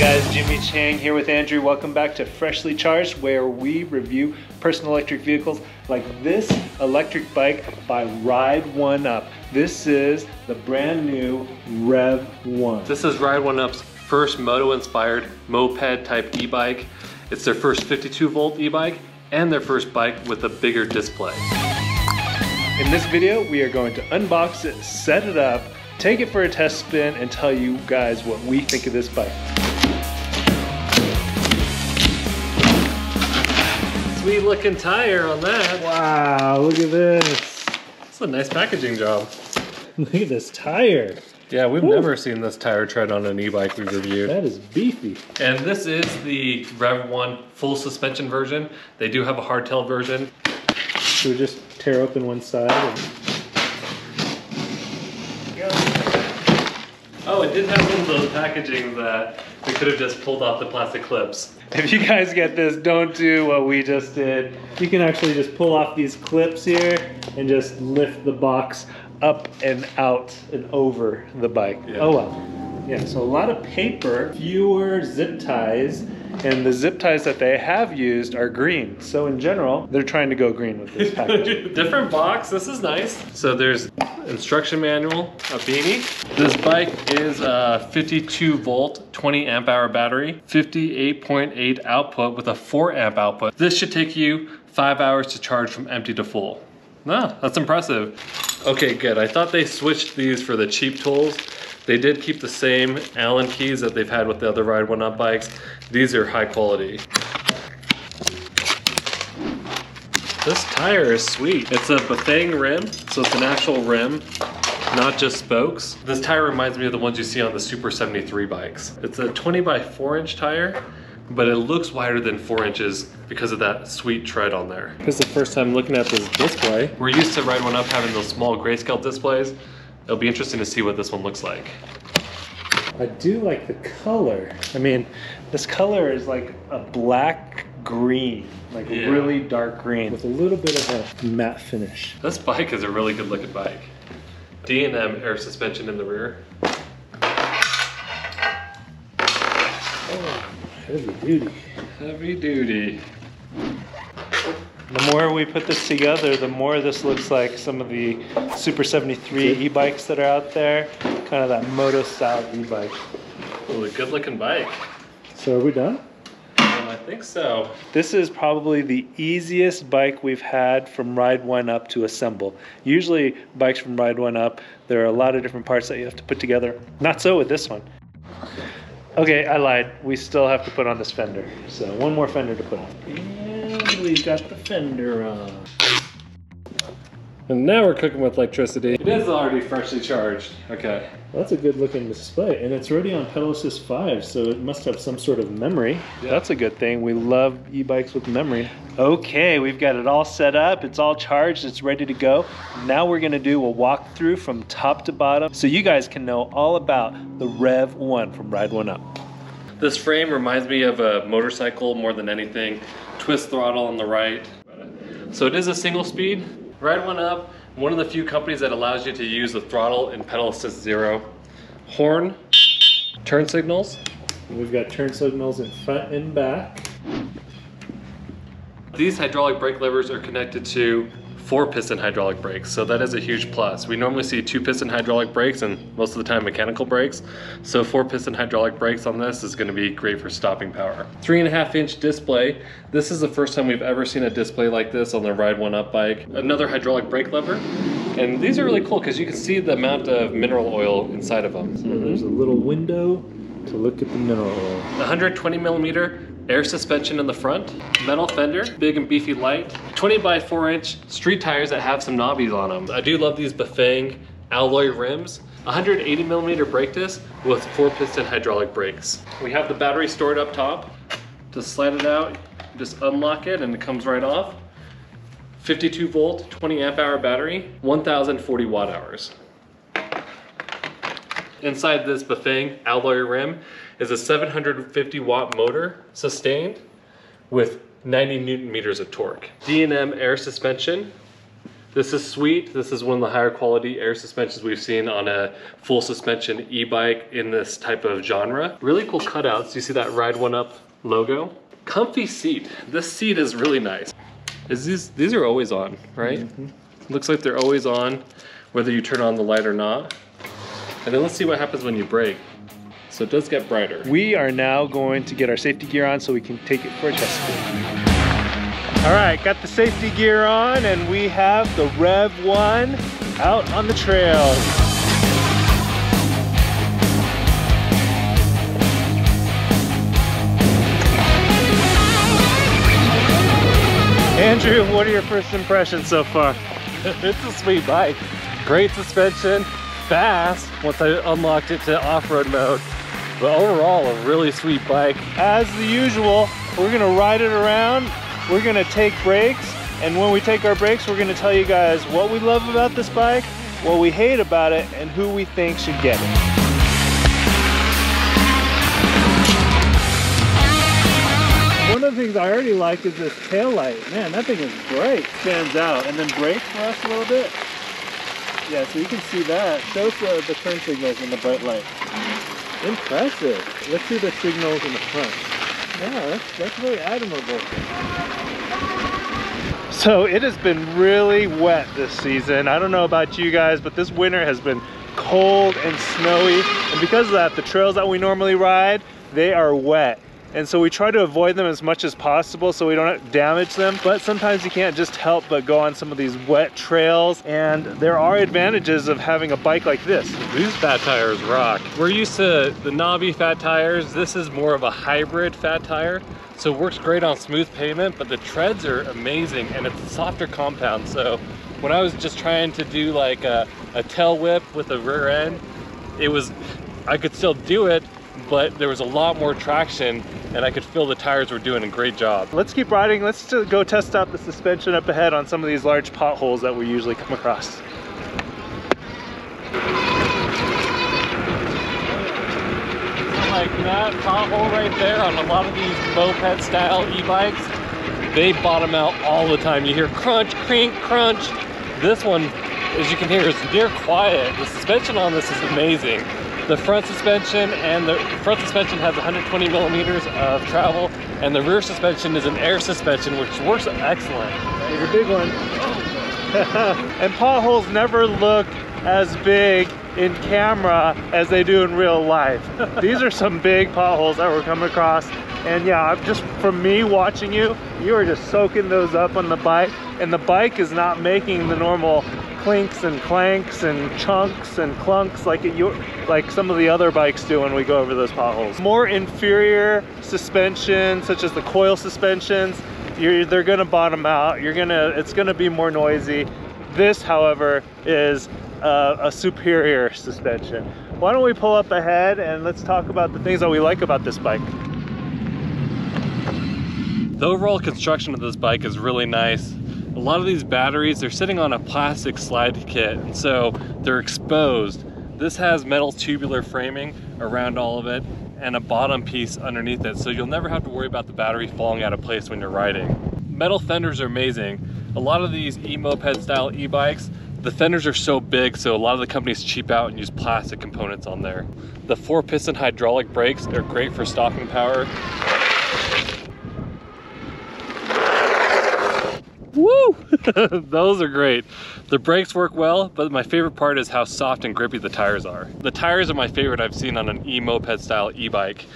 guys, Jimmy Chang here with Andrew. Welcome back to Freshly Charged, where we review personal electric vehicles like this electric bike by Ride One Up. This is the brand new Revv One. This is Ride One Up's first moto-inspired moped type e-bike. It's their first 52 volt e-bike and their first bike with a bigger display. In this video, we are going to unbox it, set it up, take it for a test spin, and tell you guys what we think of this bike. Sweet looking tire on that. Wow, look at this. It's a nice packaging job. Look at this tire. Yeah, we've Woo. never seen this tire tread on an e-bike we've reviewed. That is beefy. And this is the Revv 1 full suspension version. They do have a hardtail version. So we just tear open one side and Oh, it did have one of those packaging that we could have just pulled off the plastic clips. If you guys get this, don't do what we just did. You can actually just pull off these clips here and just lift the box up and out and over the bike. Yeah. Oh well. Yeah, so a lot of paper, fewer zip ties, and the zip ties that they have used are green. So in general, they're trying to go green with this package. Different box, this is nice. So there's instruction manual, a beanie. This bike is a 52 volt, 20 amp hour battery, 58.8 output with a 4 amp output. This should take you five hours to charge from empty to full. No, that's impressive. Okay, good. I thought they switched these for the cheap tools. They did keep the same Allen keys that they've had with the other Ride One Up bikes. These are high quality. This tire is sweet. It's a Bafang rim, so it's an actual rim, not just spokes. This tire reminds me of the ones you see on the Super 73 bikes. It's a 20 by 4 inch tire, but it looks wider than 4 inches because of that sweet tread on there. This is the first time looking at this display. We're used to Ride One Up having those small grayscale displays. It'll be interesting to see what this one looks like. I do like the color. I mean, this color is like a black green, like Yeah. really dark green with a little bit of a matte finish. This bike is a really good looking bike. DNM air suspension in the rear. Oh, heavy duty. Heavy duty. The more we put this together, the more this looks like some of the Super 73 e-bikes that are out there. Kind of that moto style e-bike. Really good looking bike. So are we done? I think so. This is probably the easiest bike we've had from Ride One Up to assemble. Usually bikes from Ride One Up, there are a lot of different parts that you have to put together. Not so with this one. Okay, I lied. We still have to put on this fender. So one more fender to put on. And we've got the fender on. And now we're cooking with electricity. It is already freshly charged. Okay. That's a good looking display. And it's already on pedal assist 5, so it must have some sort of memory. Yeah. That's a good thing. We love e-bikes with memory. Okay, we've got it all set up. It's all charged. It's ready to go. Now we're going to do a walkthrough from top to bottom so you guys can know all about the Revv 1 from Ride 1 Up. This frame reminds me of a motorcycle more than anything. Twist throttle on the right. So it is a single speed. Ride one up. One of the few companies that allows you to use the throttle and pedal assist zero. Horn, turn signals. We've got turn signals in front and back. These hydraulic brake levers are connected to four piston hydraulic brakes, so that is a huge plus. We normally see two piston hydraulic brakes and most of the time mechanical brakes. So four piston hydraulic brakes on this is gonna be great for stopping power. Three and a half inch display. This is the first time we've ever seen a display like this on the Ride One Up bike. Another hydraulic brake lever. And these are really cool because you can see the amount of mineral oil inside of them. So there's a little window to look at the mineral oil. 120 millimeter air suspension in the front, metal fender, big and beefy light, 20 by 4 inch street tires that have some knobbies on them. I do love these Bafang alloy rims. 180 millimeter brake disc with four piston hydraulic brakes. We have the battery stored up top. To slide it out, just unlock it and it comes right off. 52 volt, 20 amp hour battery, 1040 watt hours. Inside this Bafang alloy rim is a 750 watt motor sustained with 90 newton meters of torque. DNM air suspension, This is sweet. This is one of the higher quality air suspensions we've seen on a full suspension e-bike in this type of genre. Really cool cutouts. You see that Ride One Up logo? Comfy seat. This seat is really nice. Is these these are always on, right? Mm -hmm. Looks like they're always on, whether you turn on the light or not. And then let's see what happens when you brake. So it does get brighter. We are now going to get our safety gear on so we can take it for a test All right, got the safety gear on and we have the Revv 1 out on the trail. Andrew, what are your first impressions so far? it's a sweet bike. Great suspension, fast once I unlocked it to off-road mode. But overall, a really sweet bike. As the usual, we're gonna ride it around, we're gonna take breaks, and when we take our breaks, we're gonna tell you guys what we love about this bike, what we hate about it, and who we think should get it. One of the things I already like is this tail light. Man, that thing is bright. Stands out. And then brakes for us a little bit. Yeah, so you can see that. Shows the, the turn signals in the bright light. Impressive. Let's see the signals in the front. Yeah, that's, that's really admirable. So it has been really wet this season. I don't know about you guys, but this winter has been cold and snowy. And because of that, the trails that we normally ride, they are wet. And so we try to avoid them as much as possible so we don't damage them. But sometimes you can't just help but go on some of these wet trails. And there are advantages of having a bike like this. These fat tires rock. We're used to the knobby fat tires. This is more of a hybrid fat tire. So it works great on smooth pavement, but the treads are amazing and it's a softer compound. So when I was just trying to do like a, a tail whip with a rear end, it was, I could still do it, but there was a lot more traction and I could feel the tires were doing a great job. Let's keep riding. Let's go test out the suspension up ahead on some of these large potholes that we usually come across. Like that pothole right there on a lot of these moped style e-bikes, they bottom out all the time. You hear crunch, crink, crunch. This one, as you can hear, is near quiet. The suspension on this is amazing the front suspension and the front suspension has 120 millimeters of travel and the rear suspension is an air suspension which works excellent. It's a big one. and potholes never look as big in camera as they do in real life. These are some big potholes that we're coming across. And yeah, just from me watching you, you are just soaking those up on the bike. And the bike is not making the normal clinks and clanks and chunks and clunks like it, like some of the other bikes do when we go over those potholes. More inferior suspension, such as the coil suspensions, you're, they're gonna bottom out. You're gonna, it's gonna be more noisy. This, however, is uh, a superior suspension. Why don't we pull up ahead and let's talk about the things that we like about this bike. The overall construction of this bike is really nice a lot of these batteries, they're sitting on a plastic slide kit, and so they're exposed. This has metal tubular framing around all of it and a bottom piece underneath it, so you'll never have to worry about the battery falling out of place when you're riding. Metal fenders are amazing. A lot of these e-moped style e-bikes, the fenders are so big, so a lot of the companies cheap out and use plastic components on there. The four piston hydraulic brakes are great for stopping power Woo! Those are great. The brakes work well, but my favorite part is how soft and grippy the tires are. The tires are my favorite I've seen on an e-moped style e-bike.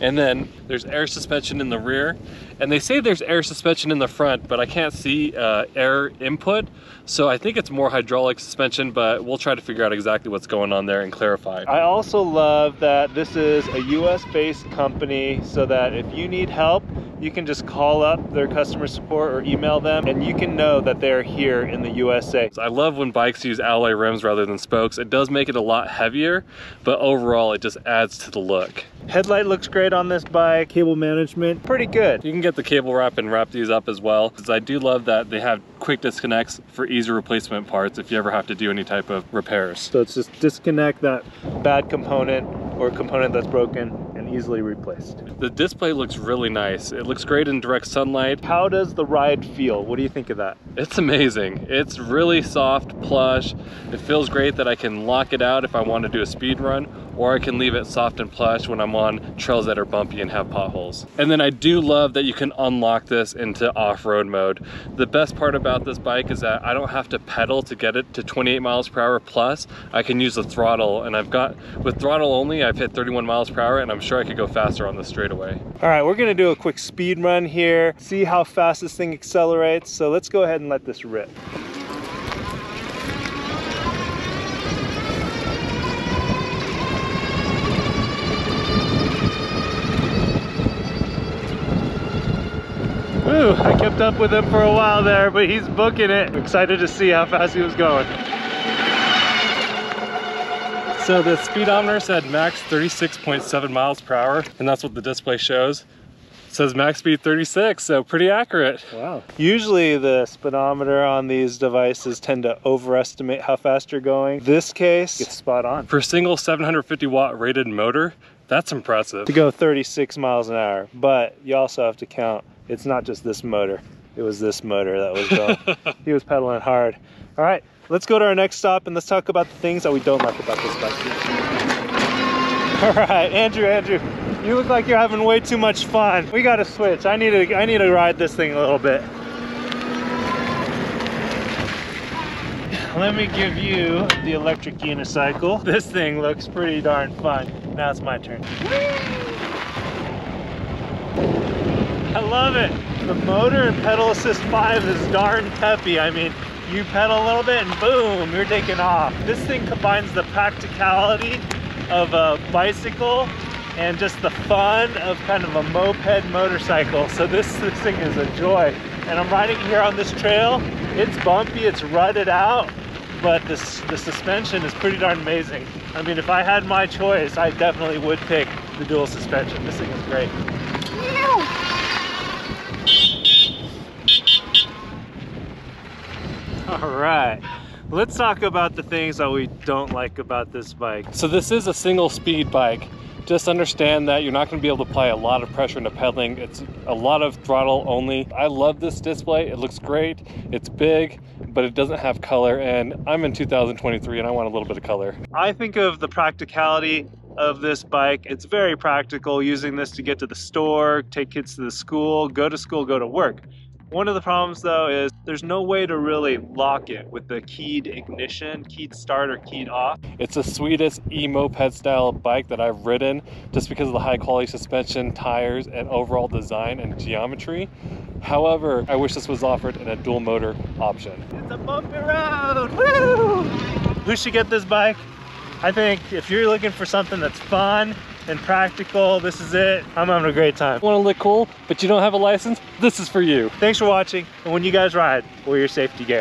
And then there's air suspension in the rear. And they say there's air suspension in the front, but I can't see uh, air input. So I think it's more hydraulic suspension, but we'll try to figure out exactly what's going on there and clarify. I also love that this is a US based company so that if you need help, you can just call up their customer support or email them and you can know that they're here in the USA. I love when bikes use alloy rims rather than spokes. It does make it a lot heavier, but overall it just adds to the look. Headlight looks great on this bike. Cable management, pretty good. You can get the cable wrap and wrap these up as well. I do love that they have quick disconnects for easy replacement parts if you ever have to do any type of repairs. So it's just disconnect that bad component or component that's broken and easily replaced. The display looks really nice. It looks great in direct sunlight. How does the ride feel? What do you think of that? It's amazing. It's really soft, plush. It feels great that I can lock it out if I want to do a speed run or I can leave it soft and plush when I'm on trails that are bumpy and have potholes. And then I do love that you can unlock this into off-road mode. The best part about this bike is that I don't have to pedal to get it to 28 miles per hour plus. I can use the throttle and I've got, with throttle only, I've hit 31 miles per hour and I'm sure I could go faster on the straightaway. All right, we're gonna do a quick speed run here, see how fast this thing accelerates. So let's go ahead and let this rip. Ooh, I kept up with him for a while there, but he's booking it. Excited to see how fast he was going. So the speedometer said max 36.7 miles per hour, and that's what the display shows. It says max speed 36, so pretty accurate. Wow. Usually the speedometer on these devices tend to overestimate how fast you're going. This case, it's spot on. For a single 750 watt rated motor, that's impressive. To go 36 miles an hour, but you also have to count, it's not just this motor. It was this motor that was going. he was pedaling hard. All right, let's go to our next stop and let's talk about the things that we don't like about this bike. All right, Andrew, Andrew, you look like you're having way too much fun. We got to switch. I need to, I need to ride this thing a little bit. Let me give you the electric unicycle. This thing looks pretty darn fun. Now it's my turn. I love it. The motor and pedal assist 5 is darn peppy. I mean, you pedal a little bit and boom, you're taking off. This thing combines the practicality of a bicycle and just the fun of kind of a moped motorcycle. So this, this thing is a joy. And I'm riding here on this trail. It's bumpy, it's rutted out, but this, the suspension is pretty darn amazing. I mean, if I had my choice, I definitely would pick the dual suspension. This thing is great. All right, let's talk about the things that we don't like about this bike. So this is a single speed bike. Just understand that you're not going to be able to apply a lot of pressure into pedaling. It's a lot of throttle only. I love this display. It looks great. It's big, but it doesn't have color. And I'm in 2023 and I want a little bit of color. I think of the practicality of this bike. It's very practical using this to get to the store, take kids to the school, go to school, go to work. One of the problems though is there's no way to really lock it with the keyed ignition, keyed start or keyed off. It's the sweetest e-moped style bike that I've ridden just because of the high quality suspension, tires, and overall design and geometry. However, I wish this was offered in a dual motor option. It's a bumpy road, woo! Who should get this bike? I think if you're looking for something that's fun and practical, this is it. I'm having a great time. Want to look cool, but you don't have a license? This is for you. Thanks for watching, and when you guys ride, wear your safety gear.